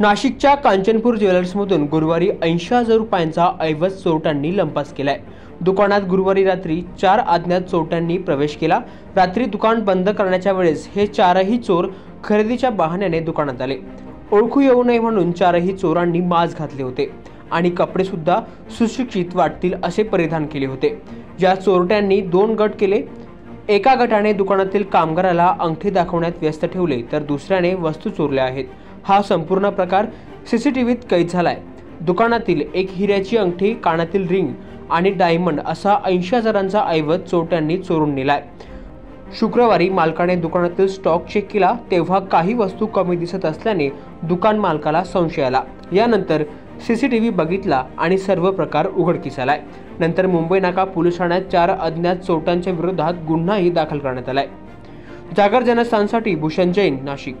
नाशिकच्या कांचनपूर ज्वेलर्समधून गुरुवारी ऐंशी हजार रुपयांचा ऐवज चोरट्यांनी लंपास केलाय. दुकानात गुरुवारी रात्री चार अज्ञात चोरट्यांनी प्रवेश केला. रात्री दुकान बंद करण्याच्या वेळेस हे चारही चोर खरेदीच्या बहाण्याने दुकानात आले. ओळखू येऊ नये म्हणून चारही चोरांनी मास्क घातले होते आणि कपडे सुद्धा सुशिक्षित वाटतील असे परिधान केले होते. या चोरट्यांनी दोन गट केले. एका गटाने दुकानातील कामगाराला अंगठी दाखवण्यात व्यस्त ठेवले तर दुसऱ्याने वस्तू चोरल्या आहेत. हा संपूर्ण प्रकार सी सी टी व्हीत कैद झालाय. दुकानातील एक हिऱ्याची अंगठी कानातील रिंग आणि डायमंड असा ऐंशी हजारांचा ऐवज चोरट्यांनी चोरून नेलाय. शुक्रवारी मालकाने दुकानातील स्टॉक चेक केला तेव्हा काही वस्तू कमी दिसत असल्याने दुकान मालकाला संशय आला. यानंतर सी सी टी व्ही बघितला आणि सर्व प्रकार उघडकीस आलाय. नंतर मुंबई नाका पोलीस ठाण्यात चार अज्ञात चोरट्यांच्या विरोधात गुन्हाही दाखल करण्यात आलाय. जागर जनस्थानसाठी भूषण जैन नाशिक.